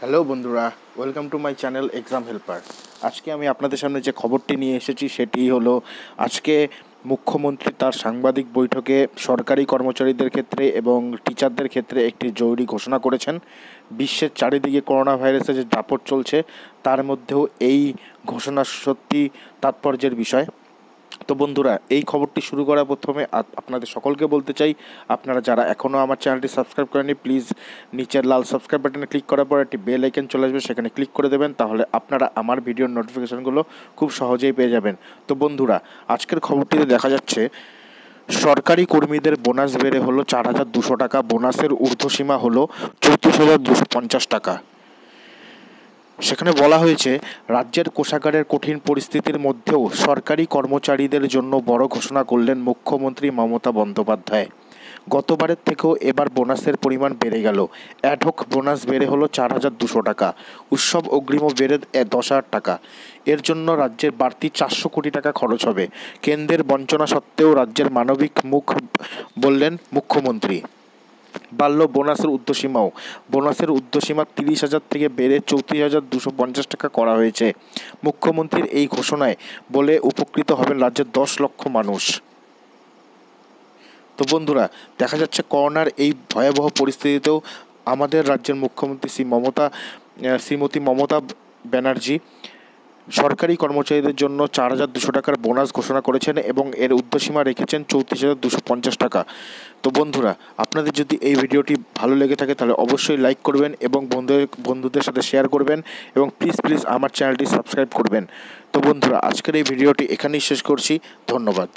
Hello বন্ধুরা। Welcome to my channel exam helper আজকে আমি আপনাদের সামনে যে খবরটি নিয়ে এসেছি, সেটি হলো আজকে মুখ্যমন্ত্রী তার সাংবাদিক বৈঠকে সরকারি কর্মচারীদের ক্ষেত্রে এবং টিচারদের ক্ষেত্রে একটি জরুরি ঘোষণা করেছেন। বিশ্বের চারিদিকে করোনা ভাইরাসের যে দাপট চলছে, তার মধ্যেও এই ঘোষণা সত্যি তাৎপর্যের বিষয়। তো বন্ধুরা, এই খবরটি শুরু করার প্রথমে আপনাদের সকলকে বলতে চাই, আপনারা যারা এখনও আমার চ্যানেলটি সাবস্ক্রাইব করেনি প্লিজ নিচের লাল সাবস্ক্রাইব বাটনে ক্লিক করার পর একটি বেল আইকন চলে আসবে, সেখানে ক্লিক করে দেবেন, তাহলে আপনারা আমার ভিডিওর নোটিফিকেশানগুলো খুব সহজেই পেয়ে যাবেন। তো বন্ধুরা, আজকের খবরটিতে দেখা যাচ্ছে, সরকারি কর্মীদের বোনাস বেড়ে হলো চার হাজার দুশো টাকা, বোনাসের ঊর্ধ্বসীমা হলো চৌত্রিশ দুশো পঞ্চাশ টাকা। সেখানে বলা হয়েছে, রাজ্যের কোষাগারের কঠিন পরিস্থিতির মধ্যেও সরকারি কর্মচারীদের জন্য বড় ঘোষণা করলেন মুখ্যমন্ত্রী মমতা বন্দ্যোপাধ্যায়। গতবারের থেকেও এবার বোনাসের পরিমাণ বেড়ে গেল। অ্যাডহক বোনাস বেড়ে হলো চার হাজার দুশো টাকা। উৎসব অগ্রিমও বেড়ে দশ হাজার টাকা। এর জন্য রাজ্যের বাড়তি চারশো কোটি টাকা খরচ হবে। কেন্দ্রের বঞ্চনা সত্ত্বেও রাজ্যের মানবিক মুখ, বললেন মুখ্যমন্ত্রী। বাড়ল বোনাসের ঊর্ধ্বসীমাও বোনাসের ঊর্ধ্বসীমা তিরিশ হাজার থেকে বেড়ে চৌত্রিশ হাজার দুশো পঞ্চাশ টাকা করা হয়েছে। মুখ্যমন্ত্রীর এই ঘোষণায় বলে উপকৃত হবেন রাজ্যের দশ লক্ষ মানুষ। তো বন্ধুরা, দেখা যাচ্ছে করোনার এই ভয়াবহ পরিস্থিতিতেও আমাদের রাজ্যের মুখ্যমন্ত্রী শ্রী মমতা শ্রীমতী মমতা ব্যানার্জি সরকারি কর্মচারীদের জন্য চার হাজার দুশো টাকার বোনাস ঘোষণা করেছেন এবং এর ঊর্ধ্বসীমা রেখেছেন চৌত্রিশ হাজার দুশো পঞ্চাশ টাকা। তো বন্ধুরা, আপনাদের যদি এই ভিডিওটি ভালো লেগে থাকে তাহলে অবশ্যই লাইক করবেন এবং বন্ধুদের বন্ধুদের সাথে শেয়ার করবেন এবং প্লিজ প্লিজ আমার চ্যানেলটি সাবস্ক্রাইব করবেন। তো বন্ধুরা, আজকের এই ভিডিওটি এখানেই শেষ করছি। ধন্যবাদ।